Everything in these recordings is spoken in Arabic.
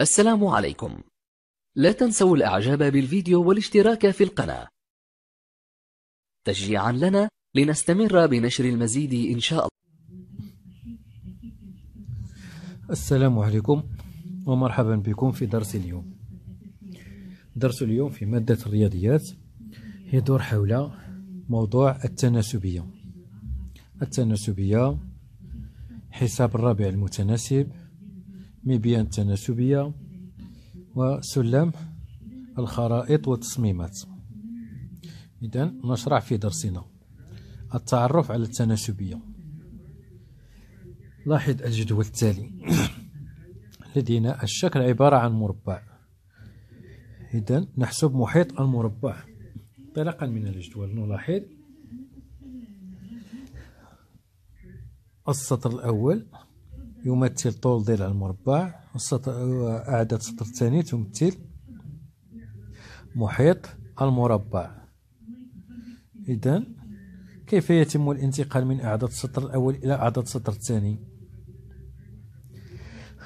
السلام عليكم. لا تنسوا الإعجاب بالفيديو والاشتراك في القناة. تشجيعا لنا لنستمر بنشر المزيد إن شاء الله. السلام عليكم ومرحبا بكم في درس اليوم. درس اليوم في مادة الرياضيات يدور حول موضوع التناسبية. التناسبية حساب الرابع المتناسب مبيان التناسبية وسلم الخرائط والتصميمات. إذا نشرع في درسنا التعرف على التناسبية. لاحظ الجدول التالي. لدينا الشكل عبارة عن مربع. إذا نحسب محيط المربع. انطلاقا من الجدول نلاحظ السطر الأول. يمثل طول ضلع المربع أعداد السطر الثاني تمثل محيط المربع. إذا كيف يتم الانتقال من أعداد السطر الأول إلى أعداد السطر الثاني؟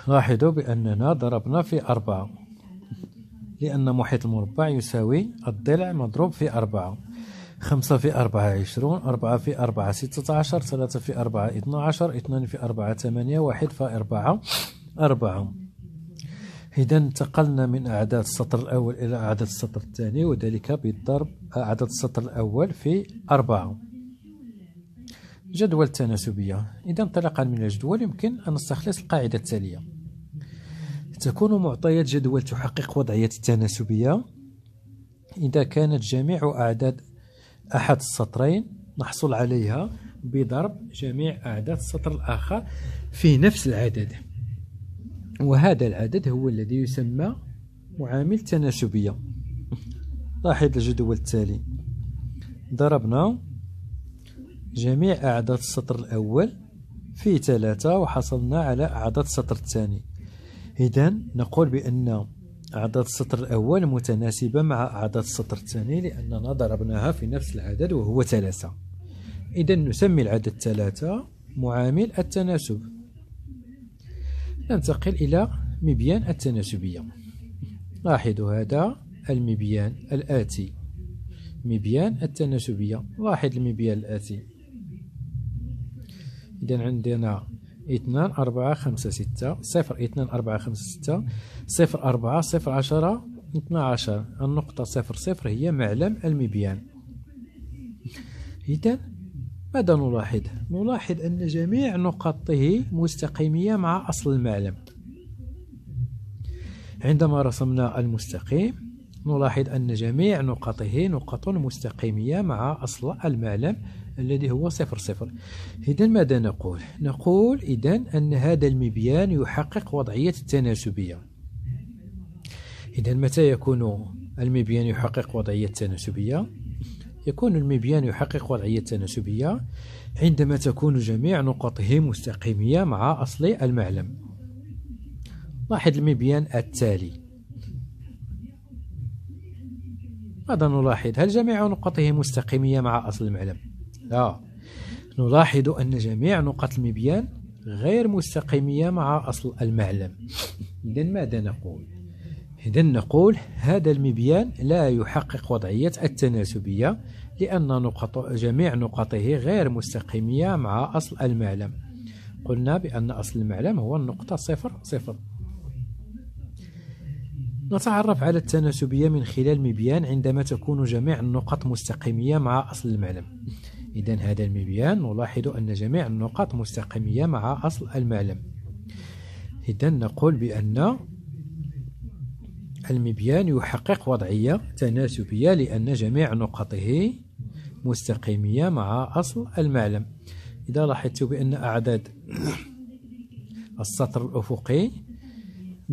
لاحظوا بأننا ضربنا في أربعة لأن محيط المربع يساوي الضلع مضروب في أربعة. خمسة في أربعة عشرون أربعة في أربعة ستة عشر ثلاثة في أربعة اثنا عشر اثنان في أربعة ثمانية واحد في أربعة أربعة. إذا انتقلنا من أعداد السطر الأول إلى أعداد السطر الثاني وذلك بالضرب أعداد السطر الأول في أربعة. جدول التناسبية إذا انطلاقا من الجدول يمكن أن نستخلص القاعدة التالية. تكون معطيات جدول تحقق وضعية التناسبية. إذا كانت جميع أعداد أحد السطرين نحصل عليها بضرب جميع أعداد السطر الآخر في نفس العدد. وهذا العدد هو الذي يسمى معامل تناسبية. لاحظ الجدول التالي. ضربنا جميع أعداد السطر الأول في ثلاثة وحصلنا على أعداد السطر الثاني. إذا نقول بأن أعداد السطر الأول متناسبة مع أعداد السطر الثاني لأننا ضربناها في نفس العدد وهو ثلاثة. إذا نسمي العدد ثلاثة معامل التناسب. ننتقل إلى مبيان التناسبية. لاحظوا هذا المبيان الآتي. مبيان التناسبية. لاحظ المبيان الآتي. إذا عندنا اثنان أربعة خمسة ستة صفر إثنان أربعة خمسة ستة صفر أربعة صفر عشرة اثنا عشر النقطة صفر صفر هي معلم المبيان إذا ماذا نلاحظ؟ نلاحظ أن جميع نقاطه مستقيمية مع أصل المعلم عندما رسمنا المستقيم نلاحظ أن جميع نقاطه نقط مستقيمية مع أصل المعلم الذي هو صفر صفر. إذا ماذا نقول؟ نقول إذا أن هذا المبيان يحقق وضعية التناسبية. إذا متى يكون المبيان يحقق وضعية التناسبية؟ يكون المبيان يحقق وضعية تناسبية عندما تكون جميع نقطه مستقيمية مع أصل المعلم. لاحظ المبيان التالي. ماذا نلاحظ؟ هل جميع نقطه مستقيمية مع أصل المعلم؟ لا نلاحظ أن جميع نقط المبيان غير مستقيمية مع أصل المعلم. إذا ماذا نقول؟ إذا نقول هذا المبيان لا يحقق وضعية التناسبية لأن نقط جميع نقطه غير مستقيمية مع أصل المعلم. قلنا بأن أصل المعلم هو النقطة صفر صفر. نتعرف على التناسبية من خلال مبيان عندما تكون جميع النقط مستقيمية مع أصل المعلم. إذا هذا المبيان نلاحظ أن جميع النقط مستقيمية مع أصل المعلم. إذا نقول بأن المبيان يحقق وضعية تناسبية لأن جميع نقطه مستقيمية مع أصل المعلم. إذا لاحظت بأن أعداد السطر الأفقي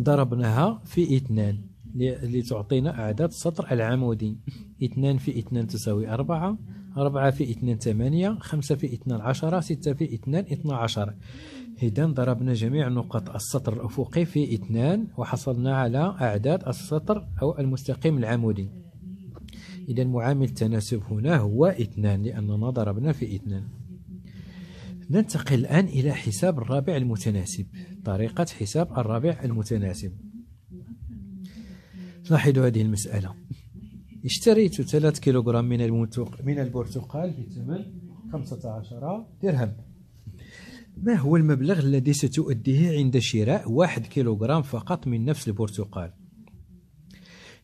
ضربناها في اثنان لتعطينا أعداد السطر العمودي. اثنان في اثنان تساوي أربعة أربعة في اثنان ثمانية خمسة في اثنان عشرة ستة في اثنان اثنا عشر. إذا ضربنا جميع نقط السطر الأفقي في اثنان وحصلنا على أعداد السطر أو المستقيم العمودي. إذا معامل التناسب هنا هو اثنان لأننا ضربنا في اثنان. ننتقل الآن إلى حساب الرابع المتناسب طريقة حساب الرابع المتناسب. لاحظوا هذه المسألة. اشتريت 3 كيلوغرام من من البرتقال بثمن 15 درهم. ما هو المبلغ الذي ستؤديه عند شراء 1 كيلوغرام فقط من نفس البرتقال؟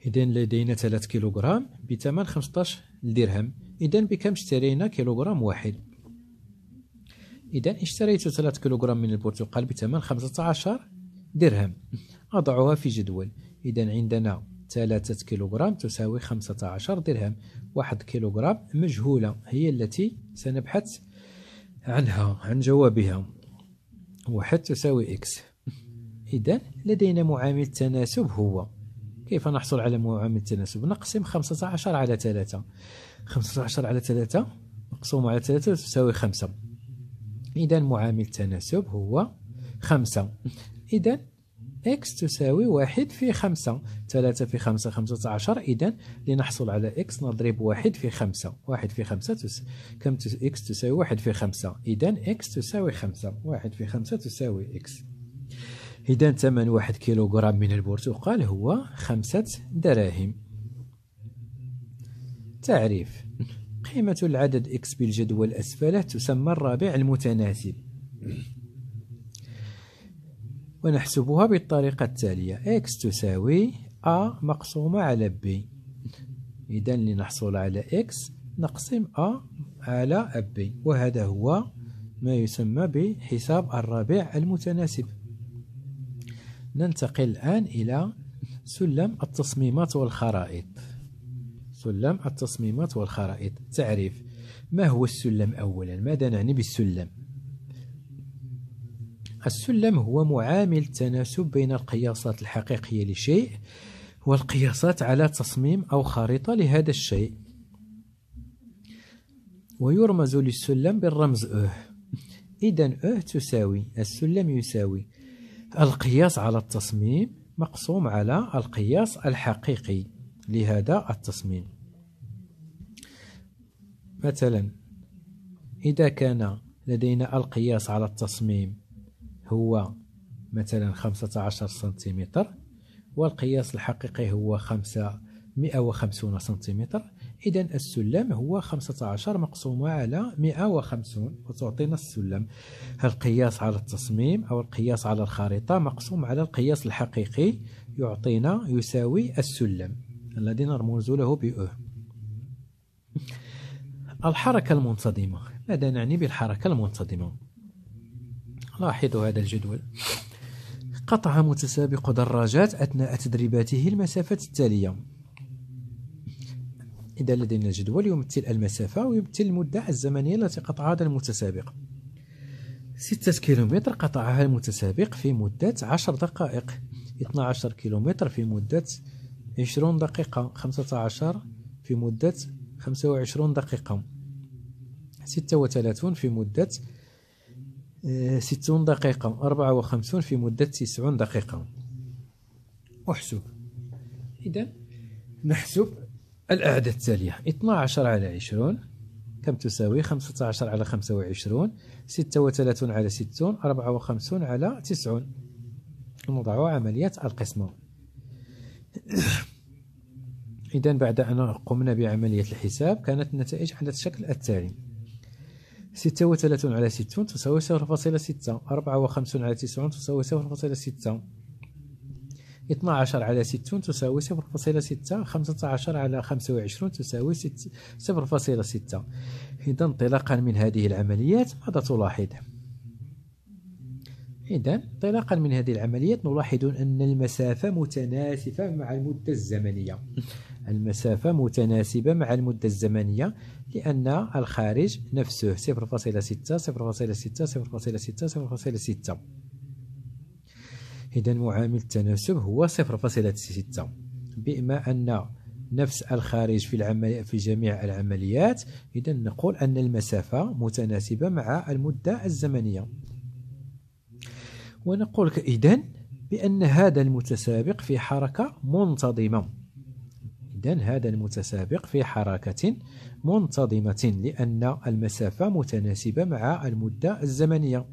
إذا لدينا 3 كيلوغرام بثمن 15 درهم. إذا بكم اشترينا كيلوغرام واحد؟ إذا اشتريت 3 كيلوغرام من البرتقال بثمن 15 درهم. أضعها في جدول. إذا عندنا 3 كيلوغرام تساوي 15 درهم. 1 كيلوغرام مجهولة هي التي سنبحث عنها عن جوابها. واحد تساوي x. إذا لدينا معامل التناسب هو. كيف نحصل على معامل التناسب؟ نقسم 15 على 3 15 على 3 مقسوم على 3 تساوي 5 إذا معامل التناسب هو 5 إذا x تساوي واحد في خمسة. ثلاثة في خمسة خمسة عشر. إذا لنحصل على x نضرب واحد في خمسة. واحد في خمسة تس... كم تس... x تساوي واحد في خمسة. إذا x تساوي خمسة. واحد في خمسة تساوي x. إذا ثمن واحد كيلوغرام من البرتقال هو خمسة دراهم. تعريف. قيمة العدد x بالجدول أسفله تسمى الرابع المتناسب. ونحسبها بالطريقة التالية. X تساوي a مقسومة على b. إذا لنحصل على x نقسم a على b. وهذا هو ما يسمى بحساب الرابع المتناسب. ننتقل الآن إلى سلم التصميمات والخرائط. سلم التصميمات والخرائط. تعريف ما هو السلم أولا؟ ماذا نعني بالسلم؟ السلم هو معامل تناسب بين القياسات الحقيقية لشيء والقياسات على تصميم أو خارطة لهذا الشيء. ويرمز للسلم بالرمز أه. إذا أه تساوي السلم يساوي القياس على التصميم مقسوم على القياس الحقيقي لهذا التصميم. مثلا إذا كان لدينا القياس على التصميم هو مثلا 15 سنتيمتر والقياس الحقيقي هو 550 سنتيمتر. إذا السلم هو 15 مقسومة على 150 وتعطينا السلم. القياس على التصميم أو القياس على الخريطة مقسوم على القياس الحقيقي؟ يعطينا يساوي السلم الذي نرمز له ب الحركة المنتظمة. ماذا نعني بالحركة المنتظمة؟ لاحظوا هذا الجدول. قطع متسابق دراجات أثناء تدريباته المسافة التالية. إذا لدينا الجدول يمثل المسافة ويمثل المدة الزمنية التي قطعها هذا المتسابق. ستة كيلومتر قطعها المتسابق في مدة عشر دقائق. 12 كيلومتر في مدة 20 دقيقة. 15 في مدة 25 دقيقة. 36 في مدة ستون دقيقة أربعة وخمسون في مدة تسعون دقيقة. أحسب. إذا نحسب الأعداد التالية. 12 على 20 كم تساوي؟ 15 على 25 36 على 60 54 على 90 نضع عملية القسمة. إذا بعد أن قمنا بعملية الحساب كانت النتائج على الشكل التالي. ستة وثلاثون على ستون تساوي صفر فاصلة ستة. أربعة وخمسون على تسعون تساوي صفر فاصلة ستة. اثنا عشر على ستون تساوي صفر فاصلة ستة. خمسة عشر على خمسة وعشرون تساوي صفر فاصلة ستة. إذا انطلاقا من هذه العمليات ماذا تلاحظ؟ إذا انطلاقا من هذه العمليات نلاحظ أن المسافة متناسبة مع المدة الزمنية. المسافة متناسبة مع المدة الزمنية لأن الخارج نفسه 0.6 0.6 0.6 0.6 إذا معامل التناسب هو 0.6 بما أن نفس الخارج في العمل في جميع العمليات إذا نقول أن المسافة متناسبة مع المدة الزمنية. ونقول إذن بأن هذا المتسابق في حركة منتظمة. إذا هذا المتسابق في حركة منتظمة لأن المسافة متناسبة مع المدة الزمنية.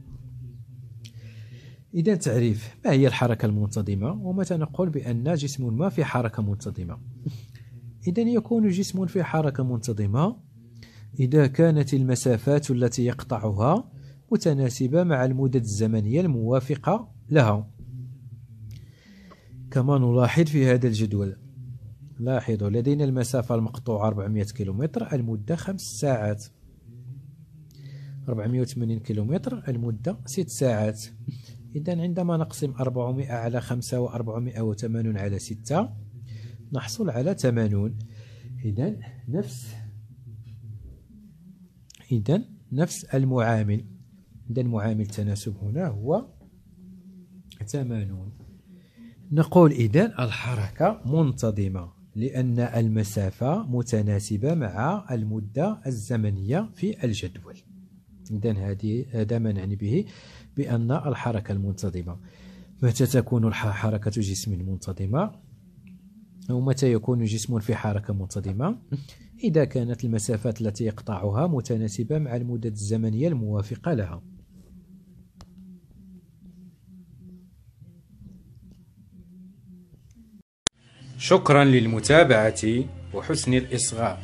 إذا تعريف ما هي الحركة المنتظمة؟ ومتى نقول بأن جسم ما في حركة منتظمة؟ إذا يكون جسم في حركة منتظمة. إذا كانت المسافات التي يقطعها متناسبة مع المدد الزمنية الموافقة لها. كما نلاحظ في هذا الجدول لاحظوا لدينا المسافة المقطوعة 400 كيلومتر المدة 5 ساعات. 480 كيلومتر المدة 6 ساعات. إذا عندما نقسم 400 على 5 و480 على 6 نحصل على 80 إذا نفس إذا نفس المعامل. إذا معامل التناسب هنا هو 80 نقول إذا الحركة منتظمة. لأن المسافة متناسبة مع المدة الزمنية في الجدول. إذا هذه هذا ما نعني به بأن الحركة المنتظمة متى تكون حركة جسم منتظمة؟ أو متى يكون جسم في حركة منتظمة؟ إذا كانت المسافات التي يقطعها متناسبة مع المدة الزمنية الموافقة لها. شكرا للمتابعة وحسن الإصغاء.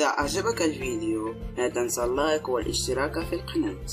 إذا أعجبك الفيديو لا تنسى اللايك والاشتراك في القناة.